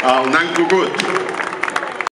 好，南国谷